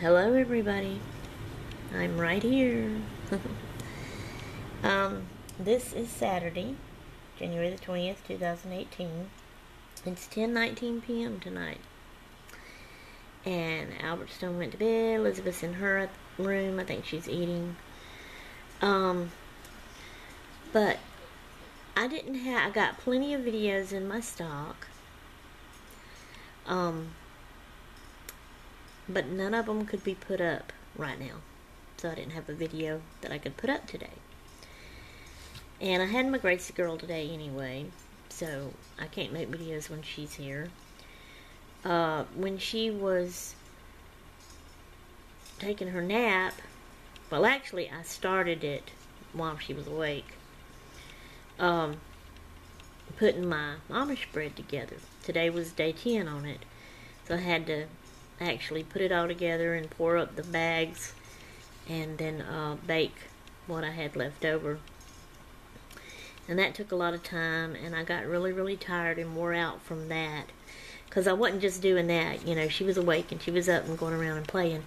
Hello, everybody. I'm right here. um, this is Saturday, January the 20th, 2018. It's 10:19 p.m. tonight. And Albert Stone went to bed. Elizabeth's in her room. I think she's eating. Um, but I didn't have. I got plenty of videos in my stock. Um, but none of them could be put up right now. So I didn't have a video that I could put up today. And I had my Gracie girl today anyway, so I can't make videos when she's here. Uh, when she was taking her nap, well, actually, I started it while she was awake. Um, putting my Amish bread together. Today was day 10 on it. So I had to actually put it all together and pour up the bags and then uh, bake what I had left over. And that took a lot of time and I got really, really tired and wore out from that. Because I wasn't just doing that. You know, she was awake and she was up and going around and playing.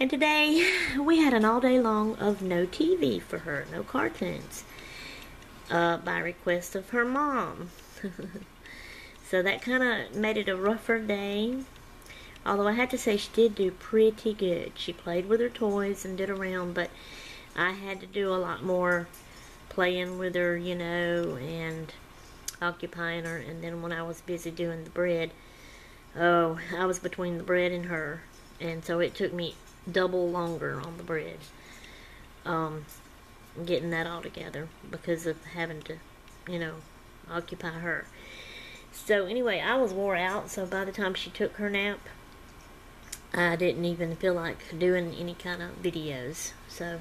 And today we had an all day long of no TV for her, no cartoons, uh, by request of her mom. so that kind of made it a rougher day. Although I have to say she did do pretty good. She played with her toys and did around, but I had to do a lot more playing with her, you know, and occupying her. And then when I was busy doing the bread, oh, I was between the bread and her. And so it took me double longer on the bread. Um, getting that all together because of having to, you know, occupy her. So anyway, I was wore out. So by the time she took her nap, I didn't even feel like doing any kind of videos. So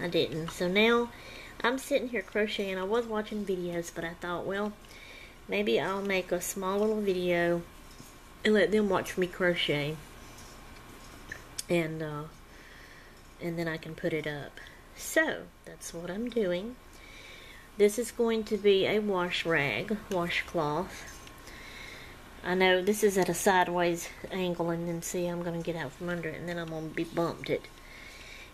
I didn't. So now I'm sitting here crocheting. I was watching videos, but I thought, well, maybe I'll make a small little video and let them watch me crochet. And uh, and then I can put it up. So that's what I'm doing. This is going to be a wash rag, washcloth. I know this is at a sideways angle and then see I'm going to get out from under it and then I'm going to be bumped it.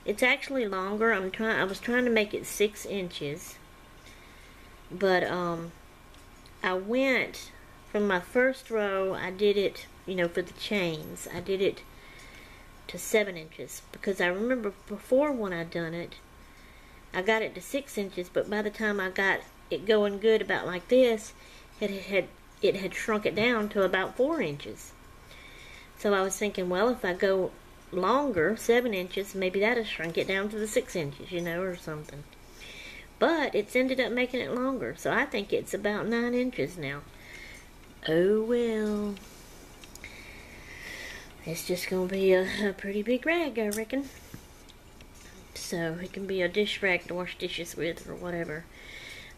It's actually longer. I'm trying. I was trying to make it six inches, but um, I went from my first row. I did it, you know, for the chains. I did it to seven inches because I remember before when I done it, I got it to six inches. But by the time I got it going good about like this, it had it had shrunk it down to about four inches. So I was thinking, well, if I go longer, seven inches, maybe that'll shrink it down to the six inches, you know, or something. But it's ended up making it longer, so I think it's about nine inches now. Oh well. It's just going to be a, a pretty big rag, I reckon. So it can be a dish rag to wash dishes with or whatever.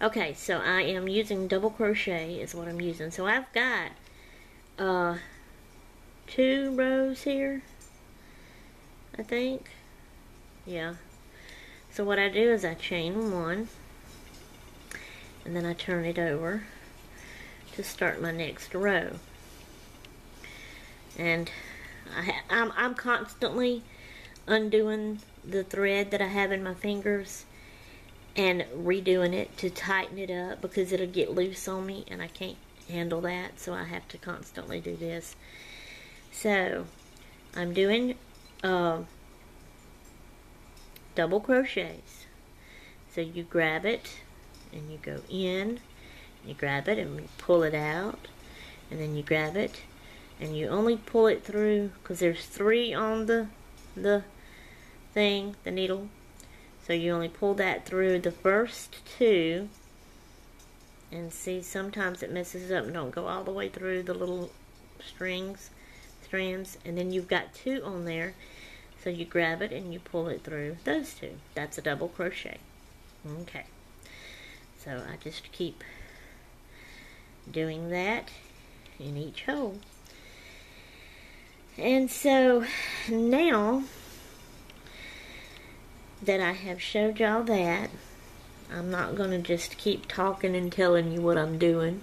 Okay, so I am using double crochet is what I'm using. So I've got uh, two rows here, I think. Yeah. So what I do is I chain one, and then I turn it over to start my next row. And I I'm, I'm constantly undoing the thread that I have in my fingers and redoing it to tighten it up because it'll get loose on me and I can't handle that so I have to constantly do this. So I'm doing uh, double crochets. So you grab it and you go in you grab it and pull it out and then you grab it and you only pull it through because there's three on the the thing the needle so you only pull that through the first two. And see, sometimes it messes up don't go all the way through the little strings, strands. And then you've got two on there. So you grab it and you pull it through those two. That's a double crochet. Okay. So I just keep doing that in each hole. And so now that I have showed y'all that. I'm not going to just keep talking and telling you what I'm doing.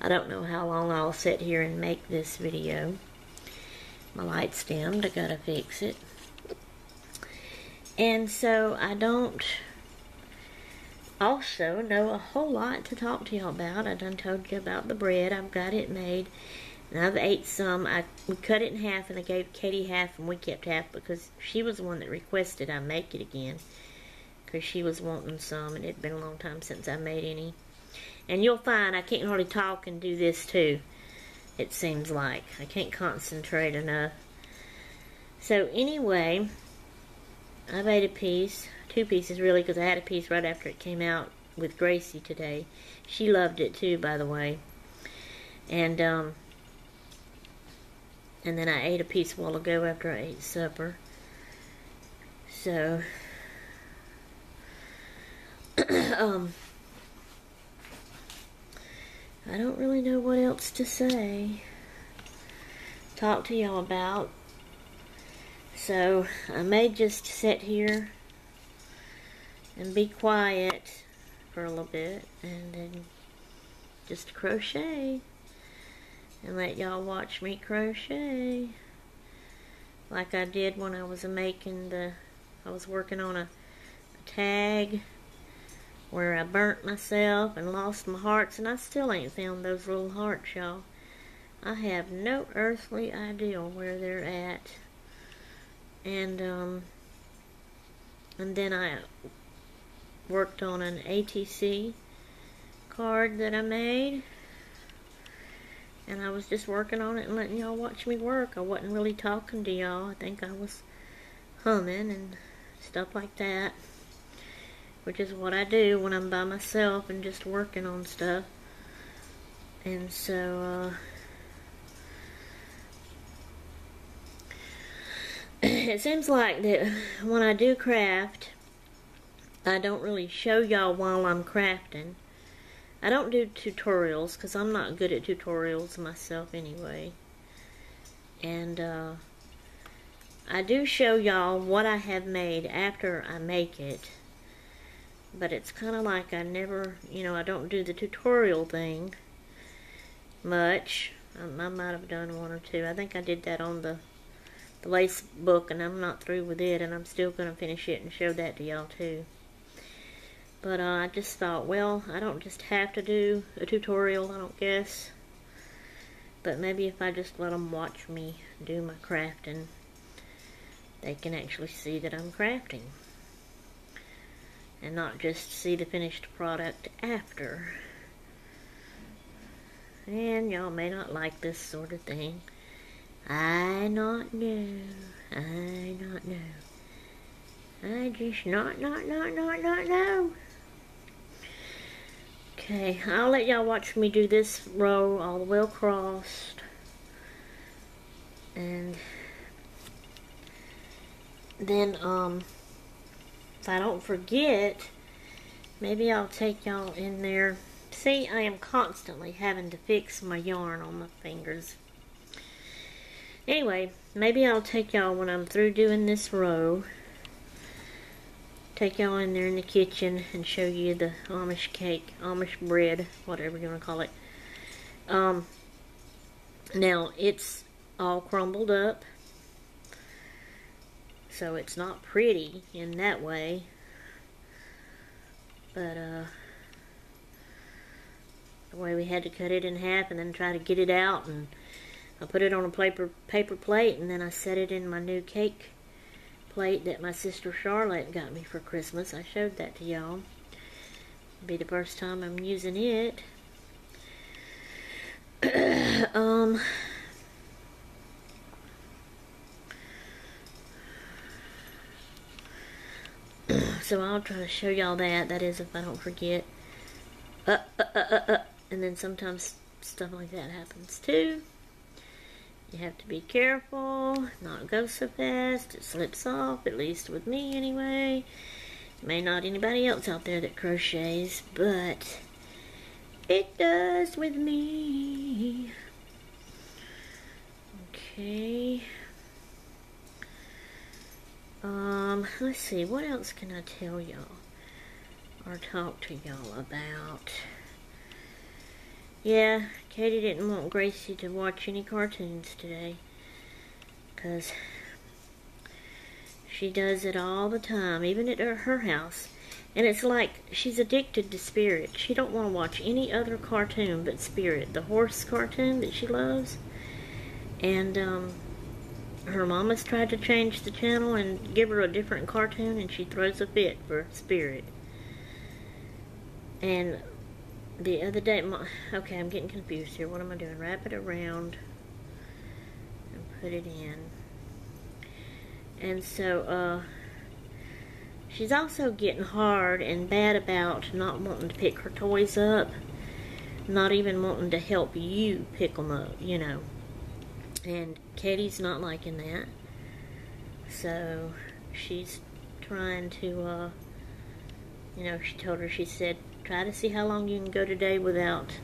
I don't know how long I'll sit here and make this video. my light's dimmed. I gotta fix it. And so I don't also know a whole lot to talk to y'all about. I done told you about the bread. I've got it made. And I've ate some. I cut it in half and I gave Katie half and we kept half because she was the one that requested I make it again. Because she was wanting some and it had been a long time since I made any. And you'll find I can't hardly talk and do this too. It seems like. I can't concentrate enough. So anyway, I've ate a piece two pieces really because I had a piece right after it came out with Gracie today. She loved it too, by the way. And um, and then I ate a piece a while ago after I ate supper. So um, I don't really know what else to say. Talk to y'all about. So I may just sit here and be quiet for a little bit and then just crochet and let y'all watch me crochet. Like I did when I was making the I was working on a, a tag where I burnt myself and lost my hearts and I still ain't found those little hearts y'all. I have no earthly idea where they're at. And um and then I worked on an ATC card that I made and I was just working on it and letting y'all watch me work. I wasn't really talking to y'all. I think I was humming and stuff like that. Which is what I do when I'm by myself and just working on stuff. And so, uh, it seems like that when I do craft, I don't really show y'all while I'm crafting. I don't do tutorials because I'm not good at tutorials myself anyway. And uh, I do show y'all what I have made after I make it. But it's kind of like I never, you know, I don't do the tutorial thing much. Um, I might have done one or two. I think I did that on the, the lace book and I'm not through with it and I'm still going to finish it and show that to y'all too. But uh, I just thought, well, I don't just have to do a tutorial, I don't guess. But maybe if I just let them watch me do my crafting, they can actually see that I'm crafting. And not just see the finished product after. And y'all may not like this sort of thing. I not know. I not know. I just not, not, not, not, not know. Okay, I'll let y'all watch me do this row all the way across. And then, um, if I don't forget, maybe I'll take y'all in there. See, I am constantly having to fix my yarn on my fingers. Anyway, maybe I'll take y'all when I'm through doing this row take y'all in there in the kitchen and show you the Amish cake, Amish bread, whatever you want to call it. Um, now, it's all crumbled up, so it's not pretty in that way, but uh, the way we had to cut it in half and then try to get it out, and I put it on a paper, paper plate, and then I set it in my new cake plate that my sister Charlotte got me for Christmas. I showed that to y'all. Be the first time I'm using it. um so I'll try to show y'all that. That is if I don't forget. Uh, uh, uh, uh, uh. And then sometimes stuff like that happens too. You have to be careful, not go so fast. It slips off, at least with me anyway. May not anybody else out there that crochets, but it does with me. Okay. Um, let's see, what else can I tell y'all or talk to y'all about? Yeah, Katie didn't want Gracie to watch any cartoons today. because she does it all the time, even at her, house. And it's like she's addicted to Spirit. She don't want to watch any other cartoon but Spirit, the horse cartoon that she loves. And um, her mama's tried to change the channel and give her a different cartoon, and she throws a fit for Spirit. And the other day, my, okay, I'm getting confused here. What am I doing? Wrap it around and put it in. And so, uh, she's also getting hard and bad about not wanting to pick her toys up, not even wanting to help you pick them up, you know. And Katie's not liking that. So, she's trying to, uh, you know, she told her, she said, try to see how long you can go today without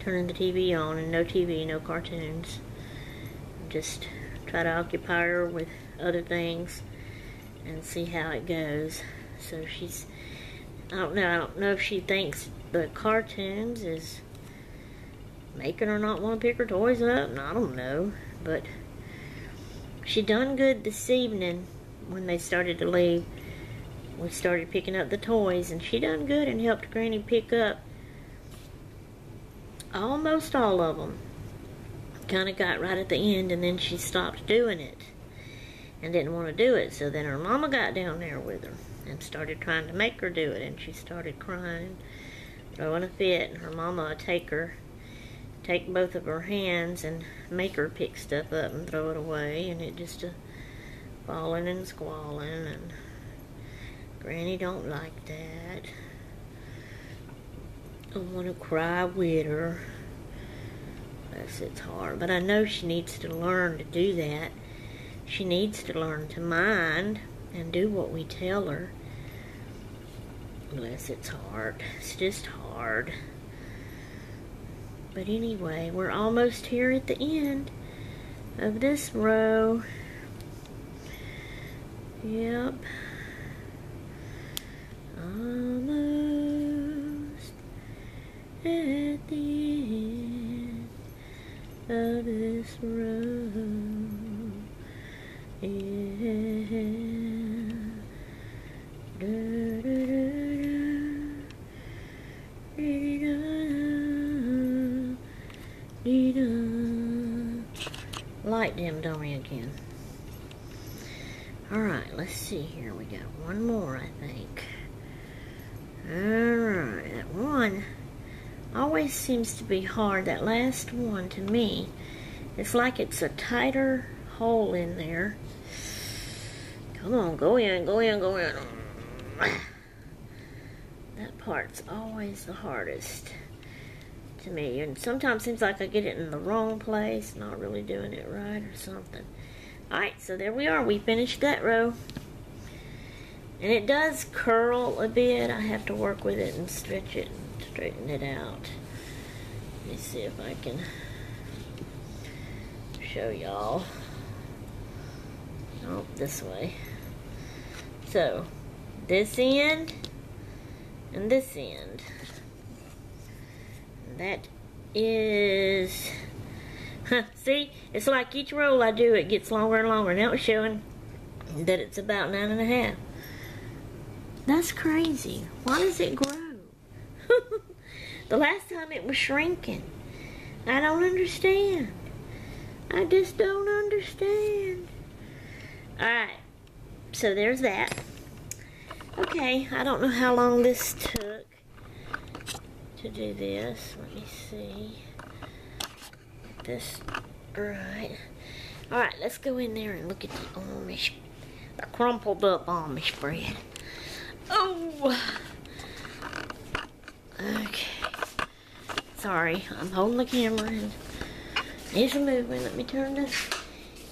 turning the TV on and no TV, no cartoons. Just try to occupy her with other things and see how it goes. So she's, I don't know, I don't know if she thinks the cartoons is making her not want to pick her toys up. I don't know, but she done good this evening when they started to leave we started picking up the toys and she done good and helped Granny pick up almost all of them. Kind of got right at the end and then she stopped doing it and didn't want to do it. So then her mama got down there with her and started trying to make her do it and she started crying, throwing a fit and her mama would take her, take both of her hands and make her pick stuff up and throw it away and it just uh, falling and squalling and Granny don't like that. I want to cry with her. Yes, it's hard. But I know she needs to learn to do that. She needs to learn to mind and do what we tell her. Bless, it's hard. It's just hard. But anyway, we're almost here at the end of this row. Yep. Almost at the end of this road. Yeah. Light dimmed on me again. Alright, let's see here. We got one more, I think. Alright, that one always seems to be hard. That last one to me, it's like it's a tighter hole in there. Come on, go in, go in, go in. That part's always the hardest to me. And sometimes seems like I get it in the wrong place, not really doing it right or something. Alright, so there we are. We finished that row. And it does curl a bit. I have to work with it and stretch it and straighten it out. Let me see if I can show y'all. Oh, this way. So, this end and this end. That is... See? It's like each roll I do, it gets longer and longer. Now it's showing that it's about nine and a half. That's crazy. Why does it grow? the last time it was shrinking. I don't understand. I just don't understand. Alright. So there's that. Okay, I don't know how long this took to do this. Let me see. This right. Alright, let's go in there and look at the Amish, the crumpled up Amish bread. Oh. Okay. Sorry, I'm holding the camera and it's moving. Let me turn the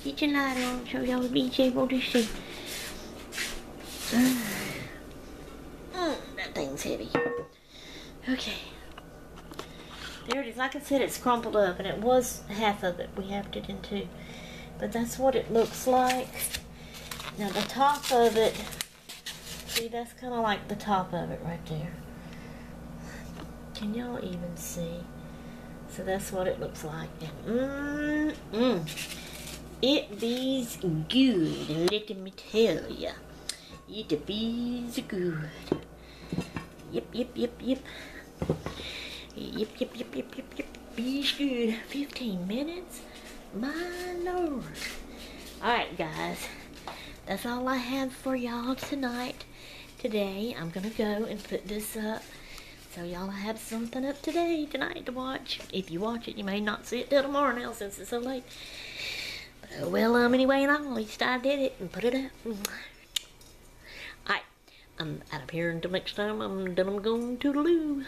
kitchen light on so y'all be able to see. Mm, that thing's heavy. Okay. There it is. Like I said, it's crumpled up, and it was half of it. We halved it in two. But that's what it looks like. Now, the top of it See, that's kind of like the top of it right there. Can y'all even see? So that's what it looks like. And mm, mm, It bees good, let me tell ya. It bees good. Yep, yep, yep, yep. Yep, yep, yep, yep, yep, yep. Bees good. 15 minutes? My lord. Alright, guys. That's all I have for y'all tonight. Today, I'm gonna go and put this up. So y'all have something up today, tonight to watch. If you watch it, you may not see it till tomorrow now since it's so late. But, well, um, anyway, and all, at least I did it and put it up. Alright, I'm out of here until next time. I'm done. I'm going to loo.